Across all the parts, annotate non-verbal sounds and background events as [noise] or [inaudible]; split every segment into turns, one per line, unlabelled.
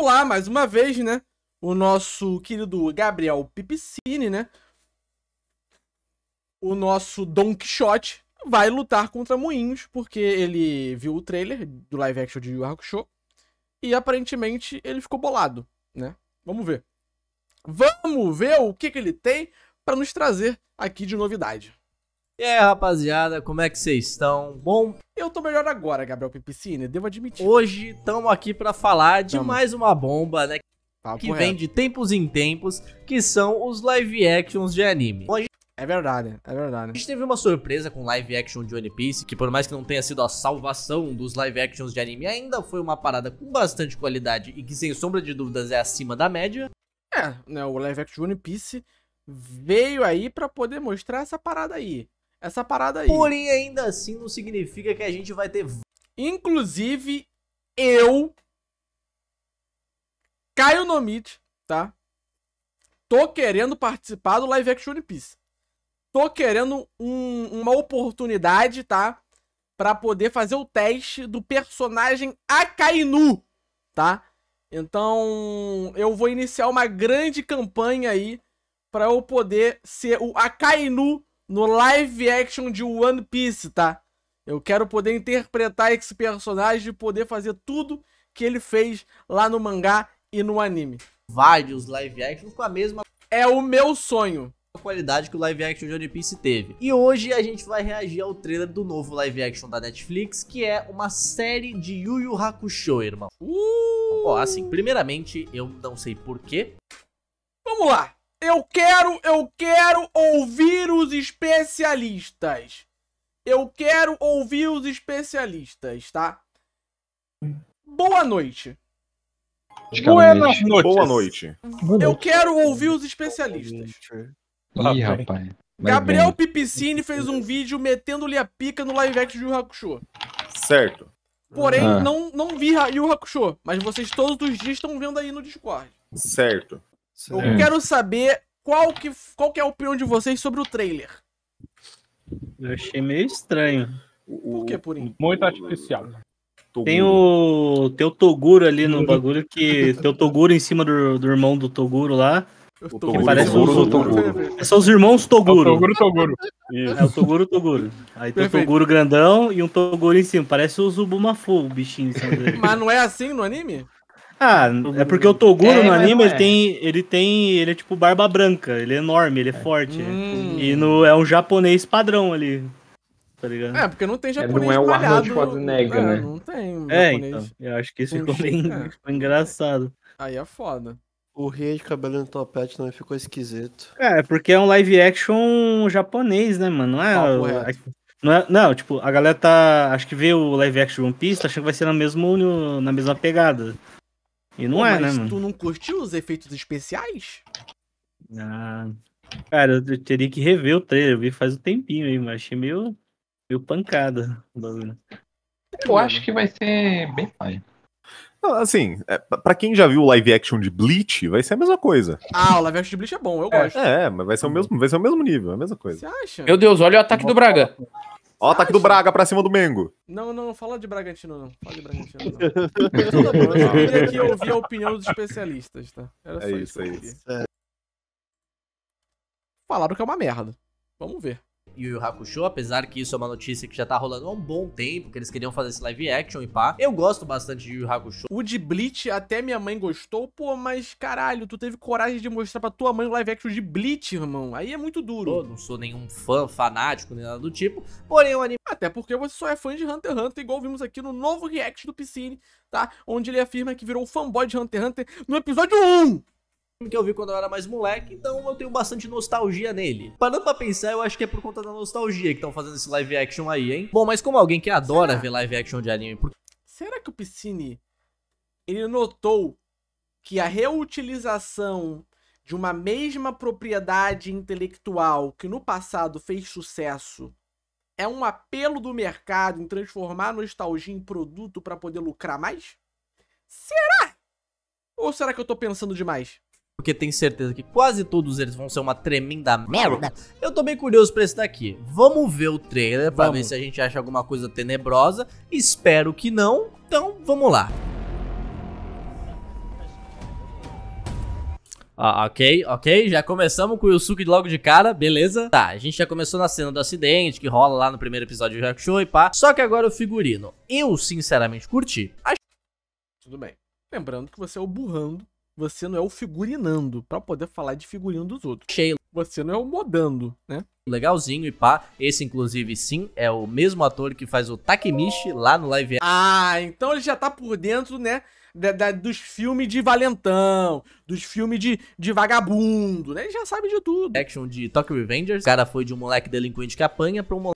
vamos lá, mais uma vez, né? O nosso querido Gabriel Pipicini, né? O nosso Don Quixote vai lutar contra Moinhos, porque ele viu o trailer do live action de Yu Hakusho e aparentemente ele ficou bolado, né? Vamos ver. Vamos ver o que, que ele tem para nos trazer aqui de novidade.
E aí, rapaziada, como é que vocês estão? Bom,
Eu tô melhor agora, Gabriel Pipicini, devo admitir.
hoje estamos aqui pra falar de
Tamo.
mais uma bomba, né?
Tá
Que
correto.
vem de tempos em tempos, que são os live actions de anime. Bom, a
É verdade, é verdade.
gente teve uma surpresa com live action de One Piece, que por mais que não tenha sido a salvação dos live actions de anime, ainda foi uma parada com bastante qualidade e que sem sombra de dúvidas é acima da média.
É, né, o live action de One Piece veio aí pra poder mostrar essa parada aí. Essa parada aí.
Porém, ainda assim não significa que a gente vai ter
Inclusive, eu, Caio Nomite, tá? Tô querendo participar do live action One Piece. Tô querendo um- uma oportunidade, tá? Pra poder fazer o teste do personagem Akainu, tá? Então, eu vou iniciar uma grande campanha aí pra eu poder ser o Akainu no live action de One Piece, tá? Eu quero poder interpretar esse personagem e poder fazer tudo que ele fez lá no mangá e no anime.
vários live actions com a mesma
É o meu sonho.
qualidade que o live action de One Piece teve. E hoje a gente vai reagir ao trailer do novo live action da Netflix, que é uma série de Yu Yu Hakusho, irmão.
Uh,
Ó, assim, primeiramente, eu não sei porquê.
vamos lá. Eu quero, eu quero ouvir os especialistas. Eu quero ouvir os especialistas, tá? Boa noite.
Buenas noites.
Boa noite.
Eu quero ouvir os especialistas.
Ih, rapaz.
Gabriel. Pipicini fez um vídeo metendo-lhe a pica no live action de Yu Hakusho.
Certo.
Porém,
Ah.
não, não vi Yu Hakusho, mas vocês todos os dias estão vendo aí no Discord.
Certo.
Eu
É.
quero saber qual que, qual que é a opinião de vocês sobre o trailer.
Eu achei meio estranho.
Por que, Purim?
Muito artificial.
Tem o. Tem o Toguro ali no bagulho que. Tem o Toguro em cima do, do irmão do Toguro lá.
Eu
O Toguro
parece
Toguro
um-
do Toguro.
São os irmãos Toguro.
Toguro, Toguro.
É o Toguro Toguro. Aí tem o. Toguro grandão e um Toguro em cima. Parece o Zubumafu, o bichinho em cima dele.
Mas não é assim no anime?
Ah, é porque o Toguro
É,
no anime
não
ele
é.
tem. Ele tem. Ele é tipo barba branca. Ele é enorme, ele é forte.
Hum.
E no, é um japonês padrão ali. Tá ligado?
É, porque não tem japonês
não é o. Arnold Schwarzenegger,
é,
né?
Não tem um
É,
japonês.
então. Eu acho que isso ficou bem
é.
ficou engraçado.
Aí é foda.
O rei de cabelo no topete também ficou esquisito.
É, é porque é um live action japonês, né, mano? Não é.
Reto.
Não, é, não, tipo, a galera tá. Acho que vê o live action One Piece, tá achando que vai ser na, mesmo, no- na mesma pegada. E não
Pô,
é, né,
mas
mano?
tu não curtiu os efeitos especiais?
Ah, cara, eu teria que rever o trailer, eu vi faz um tempinho aí, mas achei meio, meio pancada o bagulho.
Eu acho que vai ser bem pai.
Não, Assim, é, pra quem já viu o live action de Bleach, vai ser a mesma coisa.
Ah, o live action de Bleach é bom, eu gosto.
É, mas vai ser o mesmo, vai ser o mesmo nível, a mesma
Você
coisa.
acha?
Meu Deus, olha o ataque do Braga.
Ó, o ataque do Braga pra cima do Mengo.
Não, não, não fala de Bragantino, não. Fala de Bragantino, não. Tudo [laughs] bom, eu só queria que ouvir a opinião dos especialistas, tá? Era só
É
isso,
isso, é isso.
Falaram que é uma merda. Vamos ver.
Yu Yu Hakusho, apesar que isso é uma notícia que já tá rolando há um bom tempo, que eles queriam fazer esse live action e pá. Eu gosto bastante de Yu Yu Hakusho.
O de Bleach até minha mãe gostou, pô, mas caralho, tu teve coragem de mostrar pra tua mãe o live action de Bleach, irmão. Aí é muito
Eu
duro.
não sou nenhum fã fanático nem nada do tipo, porém o anime
Até porque você só é fã de Hunter x Hunter, igual vimos aqui no novo react do Piscine, tá? Onde ele afirma que virou fanboy de Hunter x Hunter no episódio 1.
Que eu vi quando eu era mais moleque, então eu tenho bastante nostalgia nele. Parando pra pensar, eu acho que é por conta da nostalgia que estão fazendo esse live action aí, hein? Bom, mas como alguém que adora
Será?
ver live action de anime, por
Será que o Piscine ele notou que a reutilização de uma mesma propriedade intelectual que no passado fez sucesso é um apelo do mercado em transformar a nostalgia em produto pra poder lucrar mais? Será? Ou será que eu tô pensando demais?
Porque tenho certeza que quase todos eles vão ser uma tremenda merda. Eu tô bem curioso pra esse daqui. Vamos ver o trailer pra
Vamos.
ver se a gente acha alguma coisa tenebrosa. Espero que não. Então, vamos lá. Ah, ok, ok, já começamos com o Yusuke logo de cara, beleza? Tá, a gente já começou na cena do acidente, que rola lá no primeiro episódio do Hakusho e pá. Só que agora o figurino, eu sinceramente curti.
Tudo bem. Lembrando que você é o burrando, você não é o figurinando, pra poder falar de figurino dos outros.
Achei
Você não é o modando, né?
legalzinho e pá. Esse, inclusive, sim, é o mesmo ator que faz o Takemichi lá no live
Ah, então ele já tá por dentro, né? da- da- dos filmes de valentão, dos filmes de, de vagabundo, né? Ele já sabe de tudo.
action de Tokyo Revengers. O cara foi de um moleque delinquente que apanha pra um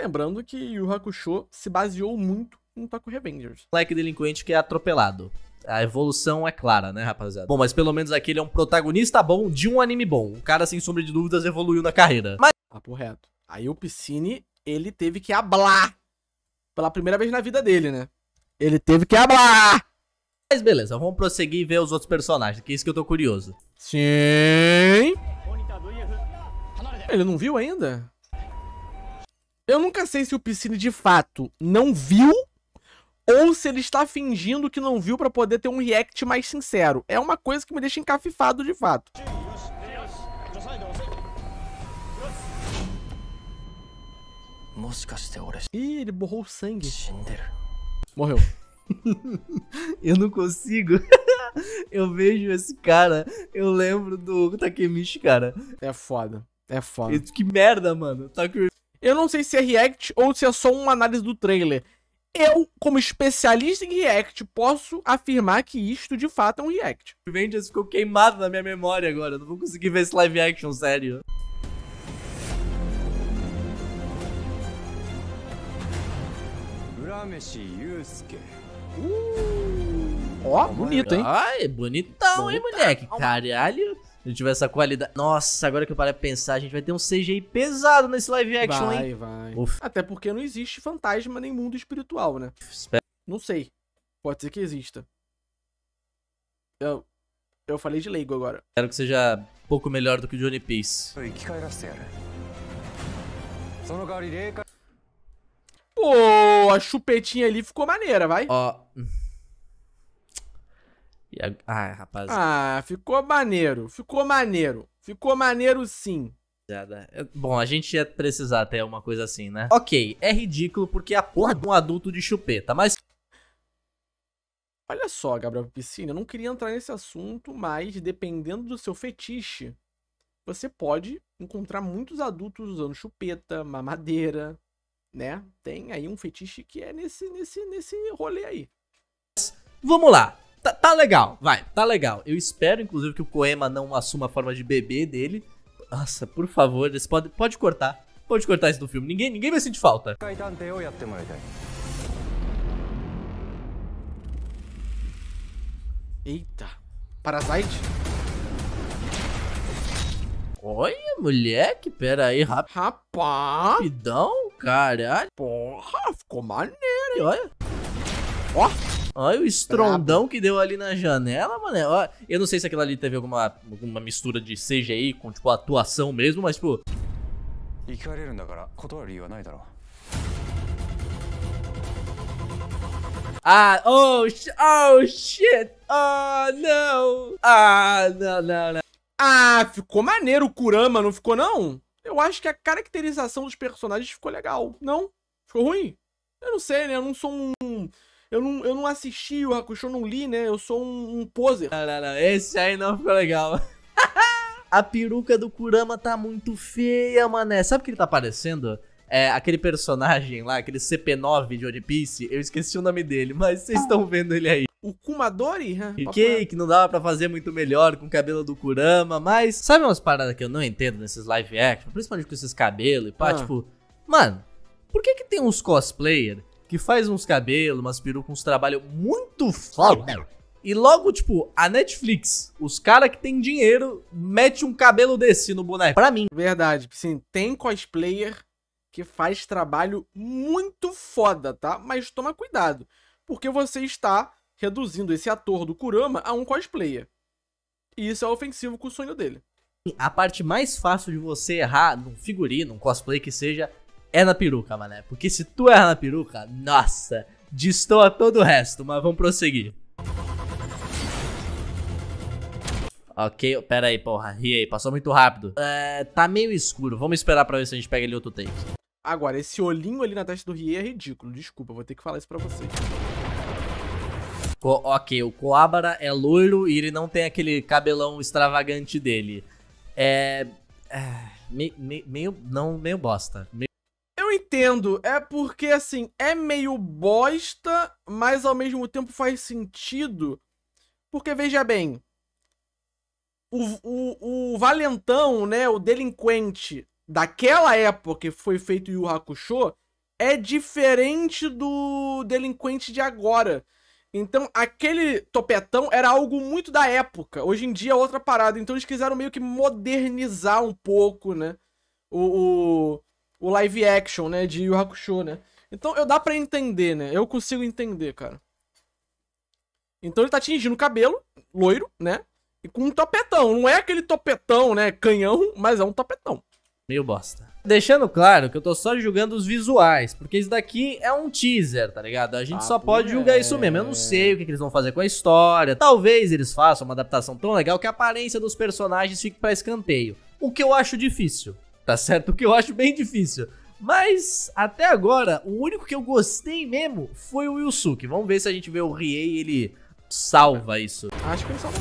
Lembrando que Yu Hakusho se baseou muito em Tokyo Revengers.
moleque delinquente que é atropelado. A evolução é clara, né, rapaziada? Bom, mas pelo menos aqui ele é um protagonista bom de um anime bom. O cara, sem sombra de dúvidas, evoluiu na carreira. Mas
Papo reto. Aí o Piscine, ele teve que hablar pela primeira vez na vida dele, né? Ele teve que hablar!
Mas beleza, vamos prosseguir e ver os outros personagens, que é isso que eu tô curioso.
Sim. Ele não viu ainda? Eu nunca sei se o Piscine de fato não viu ou se ele está fingindo que não viu pra poder ter um react mais sincero. É uma coisa que me deixa encafifado de fato. Ih, ele borrou o sangue. Morreu. [laughs]
Eu não consigo. [laughs] eu vejo esse cara, eu lembro do Takemichi, cara.
É foda. É foda.
Que merda, mano. Tokyo
Eu não sei se é react ou se é só uma análise do trailer. Eu, como especialista em react, posso afirmar que isto de fato é um react.
Revengers ficou queimado na minha memória agora. Eu não vou conseguir ver esse live action, sério.
Ó, bonito, hein?
Ai, bonitão, hein, moleque? Caralho. Se tiver essa qualidade. Nossa, agora que eu parei pra pensar, a gente vai ter um CGI pesado nesse live action, hein?
Vai, vai. Até porque não existe fantasma nem mundo espiritual, né?
Espera.
Não sei. Pode ser que exista. Eu, eu falei de leigo agora.
Espero que seja um pouco melhor do que o Johnny Piece.
Pô, a chupetinha ali ficou maneira, vai.
Ó. E a... Ai, rapaz.
Ah, ficou maneiro. Ficou maneiro. Ficou maneiro sim.
É- Bom, a gente ia precisar até uma coisa assim, né? Ok, é ridículo porque é a porra de um adulto de chupeta, mas
Olha só, Gabriel Piscina, eu não queria entrar nesse assunto, mas dependendo do seu fetiche, você pode encontrar muitos adultos usando chupeta, mamadeira, né? Tem aí um fetiche que é nesse, nesse, nesse rolê aí.
vamos lá. Tá, tá legal, vai, tá legal. Eu espero, inclusive, que o Koema não assuma a forma de bebê dele. Nossa, por favor, eles podem. Pode cortar. Pode cortar isso do filme. Ninguém, ninguém vai sentir falta.
Eita. Parasite?
Olha, moleque, pera aí, rápido.
Rapaz!
Rapidão, caralho.
Porra, ficou maneiro.
Olha.
Ó.
Olha o estrondão Brabo. que deu ali na janela, mano. Olha, eu não sei se aquilo ali teve alguma, alguma mistura de CGI com, tipo, atuação mesmo, mas, tipo... Ah, oh, oh, shit. Oh, não. Ah, não, não, não.
Ah, ficou maneiro o Kurama, não ficou, não? Eu acho que a caracterização dos personagens ficou legal, não? Ficou ruim? Eu não sei, né? Eu não sou um eu não, eu não assisti o Hakusho, eu não li, né? Eu sou um, um poser.
Não, não, não. Esse aí não ficou legal. [laughs] A peruca do Kurama tá muito feia, mané. Sabe o que ele tá parecendo? É aquele personagem lá, aquele CP9 de One Piece. Eu esqueci o nome dele, mas vocês estão vendo ele aí.
O Kumadori? né? Reto.
que não dava pra fazer muito melhor com o cabelo do Kurama, mas sabe umas paradas que eu não entendo nesses live action, principalmente com esses cabelos e pá,
Ah.
tipo, mano, por que que tem uns cosplayer que faz uns cabelos, umas perucas, uns trabalhos muito foda? E logo, tipo, a Netflix, os caras que tem dinheiro, mete um cabelo desse no boneco. Pra mim,
Verdade, sim, tem cosplayer que faz trabalho muito foda, tá? Mas toma cuidado, porque você está reduzindo esse ator do Kurama a um cosplayer. E isso é ofensivo com o sonho dele.
a parte mais fácil de você errar num figurino, num cosplay que seja, é na peruca, mané. Porque se tu erra na peruca, nossa, destoa todo o resto, mas vamos prosseguir. Ok, pera aí, porra. Riei, passou muito rápido. É, tá meio escuro. Vamos esperar pra ver se a gente pega ele outro take.
Agora, esse olhinho ali na testa do Rie é ridículo. Desculpa, vou ter que falar isso pra vocês.
Co- ok, o Coabara é loiro e ele não tem aquele cabelão extravagante dele. É. é me- me- meio. Não, meio bosta. Meio-
Eu entendo, é porque assim, é meio bosta, mas ao mesmo tempo faz sentido. Porque veja bem, o, o, o valentão, né, o delinquente daquela época que foi feito Yu Hakusho é diferente do delinquente de agora. Então, aquele topetão era algo muito da época. Hoje em dia é outra parada. Então, eles quiseram meio que modernizar um pouco, né? O, o, o live action, né? De Yu Hakusho, né? Então, eu dá pra entender, né? Eu consigo entender, cara. Então, ele tá tingindo o cabelo, loiro, né? E com um topetão. Não é aquele topetão, né? Canhão, mas é um topetão.
meio bosta. Deixando claro que eu tô só julgando os visuais, porque isso daqui é um teaser, tá ligado? A gente
Ah,
só pode
é.
julgar isso mesmo. Eu não sei o que, que eles vão fazer com a história. Talvez eles façam uma adaptação tão legal que a aparência dos personagens fique pra escanteio. O que eu acho difícil, tá certo? O que eu acho bem difícil. Mas até agora, o único que eu gostei mesmo foi o Yusuke. Vamos ver se a gente vê o Riei ele salva isso.
Acho que
ele salva.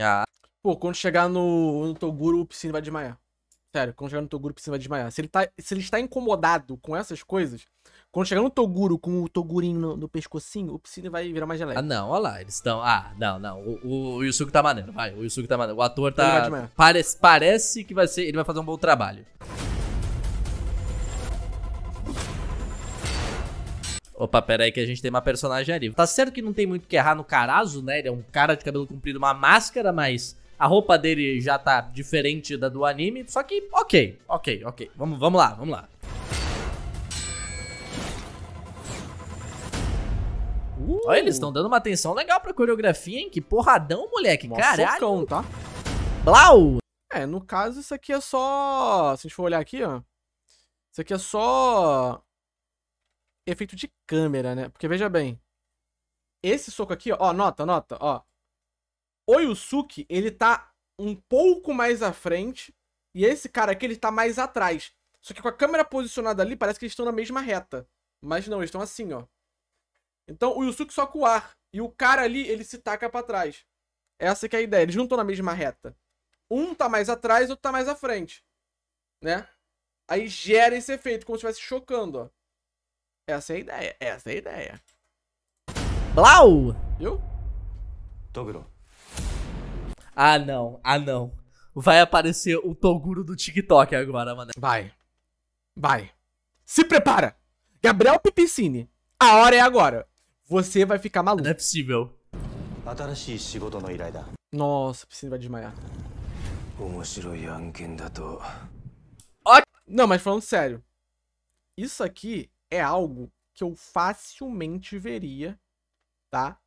Ah.
Pô, quando chegar no, no Toguro, o piscina vai desmaiar. Sério, quando chegar no Toguro, vai desmaiar. Se ele, tá, se ele está incomodado com essas coisas, quando chegar no Toguro com o Togurinho no, no pescocinho, o Piscine vai virar mais
ah,
geleia.
não, olha lá, eles estão. Ah, não, não. O, o, o Yusuke tá maneiro, vai. O Yusuke tá maneiro. O ator tá. Parece, parece que vai ser. Ele vai fazer um bom trabalho. Opa, pera aí que a gente tem uma personagem ali. Tá certo que não tem muito o que errar no Carazo, né? Ele é um cara de cabelo comprido, uma máscara, mas a roupa dele já tá diferente da do anime. Só que, ok, ok, ok. Vamos, vamos lá, vamos lá.
Uh,
Olha, eles estão dando uma atenção legal pra coreografia, hein? Que porradão, moleque.
mó
Caralho.
socão, tá?
Blau!
É, no caso, isso aqui é só. Se a gente for olhar aqui, ó. Isso aqui é só. Efeito de câmera, né? Porque veja bem. Esse soco aqui, ó, nota, nota, ó. Oyusuke, ele tá um pouco mais à frente. E esse cara aqui, ele tá mais atrás. Só que com a câmera posicionada ali, parece que eles estão na mesma reta. Mas não, eles estão assim, ó. Então o Yusuke só com o ar. E o cara ali, ele se taca pra trás. Essa que é a ideia. Eles não estão na mesma reta. Um tá mais atrás, outro tá mais à frente. Né? Aí gera esse efeito, como se estivesse chocando, ó. Essa é a ideia. Essa é a ideia.
Blau!
Viu?
Toguro.
Ah, não. Ah, não. Vai aparecer o Toguro do TikTok agora, mano.
Vai. Vai. Se prepara. Gabriel Pipicini, a hora é agora. Você vai ficar maluco.
Não é possível.
Nossa, Pipicini vai desmaiar.
Oh.
Não, mas falando sério. Isso aqui é algo que eu facilmente veria, tá?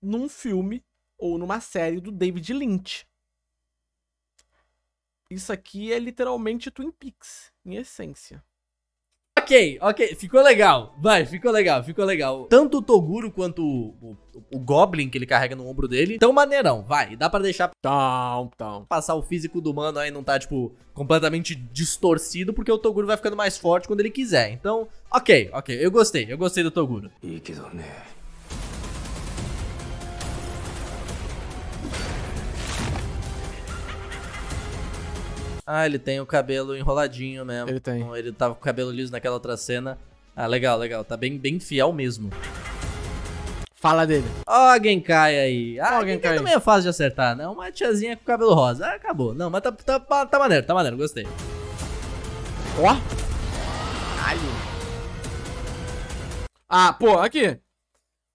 Num filme ou numa série do David Lynch. Isso aqui é literalmente Twin Peaks, em essência.
Ok, ok. Ficou legal. Vai, ficou legal, ficou legal. Tanto o Toguro quanto o, o, o Goblin que ele carrega no ombro dele. Tão maneirão, vai. Dá pra deixar
Então, então.
passar o físico do mano aí não tá, tipo, completamente distorcido, porque o Toguro vai ficando mais forte quando ele quiser. Então, ok, ok. Eu gostei, eu gostei do Toguro. Ah, ele tem o cabelo enroladinho mesmo.
Ele tem.
Ele tava com o cabelo liso naquela outra cena. Ah, legal, legal. Tá bem, bem fiel mesmo.
Fala dele.
Ó, a Genkai aí. Ah,
Ó,
a Genkai
Genkai.
também é fácil de acertar, né? Uma tiazinha com cabelo rosa. Ah, acabou. Não, mas tá, tá, tá, tá maneiro, tá maneiro. Gostei.
Ó. Caralho. Ah, pô, aqui.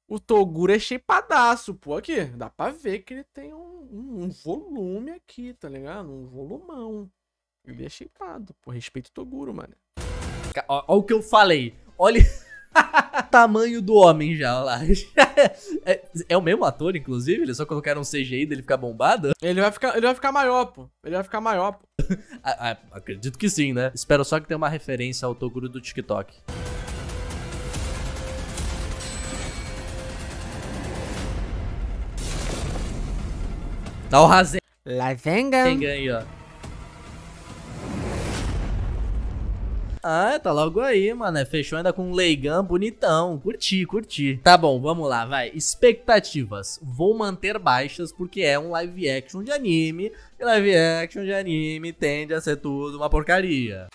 O Toguro é cheipadaço, pô. Aqui, dá pra ver que ele tem um, um- um volume aqui, tá ligado? Um volumão. Ele é shapeado, pô. Respeito o Toguro, mano.
Olha o que eu falei. Olha. [laughs] Tamanho do homem já, olha lá. [laughs] é, é, o mesmo ator, inclusive? Ele só colocaram um CGI dele ficar bombado?
Ele vai ficar, ele vai ficar maior, pô. Ele vai ficar maior, pô. [laughs]
acredito que sim, né? Espero só que tenha uma referência ao Toguro do TikTok. Tá o Razen.
Lazengan.
Vem ganho, ó. Ah, tá logo aí, mano. É, Fechou ainda com um leigão bonitão. Curti, curti. Tá bom, vamos lá, vai. Expectativas. Vou manter baixas porque é um live action de anime. E live action de anime tende a ser tudo uma porcaria.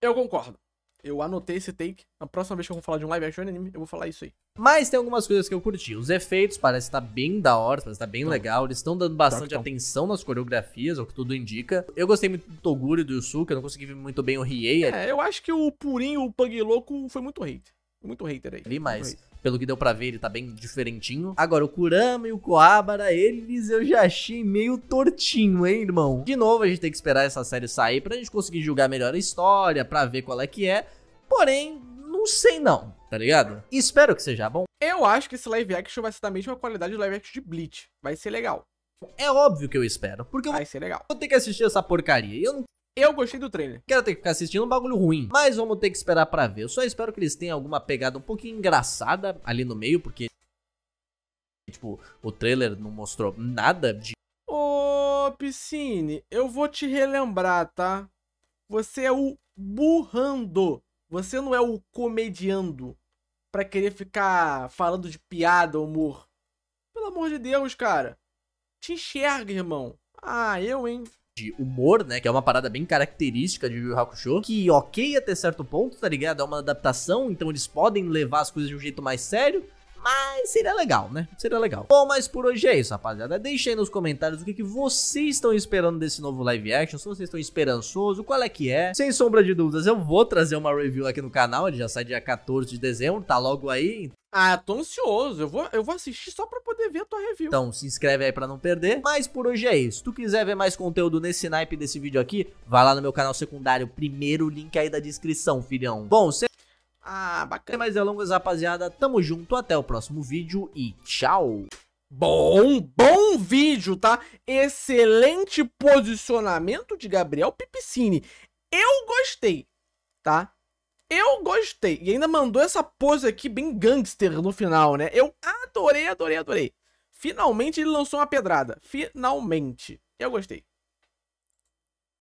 Eu concordo. Eu anotei esse take. Na próxima vez que eu vou falar de um live action anime, eu vou falar isso aí.
Mas tem algumas coisas que eu curti. Os efeitos parece estar bem da hora, parece estar bem
Então.
legal. Eles estão dando bastante
Então.
atenção nas coreografias, é o que tudo indica. Eu gostei muito do Toguro e do Yusuke, eu não consegui ver muito bem o Riei
É, eu acho que o Purinho, o Pug Louco, foi muito hate. Muito hater aí.
ali, mas
hater.
Pelo que deu pra ver, ele tá bem diferentinho. Agora, o Kurama e o Koabara, eles eu já achei meio tortinho, hein, irmão? De novo, a gente tem que esperar essa série sair pra gente conseguir julgar melhor a história, pra ver qual é que é. Porém, não sei não, tá ligado? Espero que seja bom.
Eu acho que esse live action vai ser da mesma qualidade do live action de Bleach. Vai ser legal.
É óbvio que eu espero, porque eu
Vai ser legal.
vou ter que assistir essa porcaria. E eu não
Eu gostei do trailer.
quero ter que ficar assistindo um bagulho ruim. Mas vamos ter que esperar pra ver. Eu só espero que eles tenham alguma pegada um pouquinho engraçada ali no meio, porque. Tipo, o trailer não mostrou nada de.
Ô, Piscine, eu vou te relembrar, tá? Você é o burrando. Você não é o comediando. Pra querer ficar falando de piada, humor. Pelo amor de Deus, cara. Te enxerga, irmão. Ah, eu, hein?
De humor, né? Que é uma parada bem característica de Yu Hakusho. Que ok até certo ponto, tá ligado? É uma adaptação, então eles podem levar as coisas de um jeito mais sério. Mas seria legal, né? Seria legal. Bom, mas por hoje é isso, rapaziada. Deixa aí nos comentários o que, que vocês estão esperando desse novo live action. Se vocês estão esperançosos, qual é que é. Sem sombra de dúvidas, eu vou trazer uma review aqui no canal. Ele já sai dia 14 de dezembro, tá logo aí.
Ah, tô ansioso. Eu vou, eu vou assistir só pra poder ver a tua review.
Então se inscreve aí pra não perder. Mas por hoje é isso. Se tu quiser ver mais conteúdo nesse naipe desse vídeo aqui, vai lá no meu canal secundário. Primeiro link aí da descrição, filhão. Bom, sem
Ah, bacana.
mais delongas, rapaziada. Tamo junto, até o próximo vídeo e tchau.
Bom, bom vídeo, tá? Excelente posicionamento de Gabriel Pipicini. Eu gostei, tá? Eu gostei. E ainda mandou essa pose aqui bem gangster no final, né? Eu adorei, adorei, adorei. Finalmente ele lançou uma pedrada. Finalmente. Eu gostei.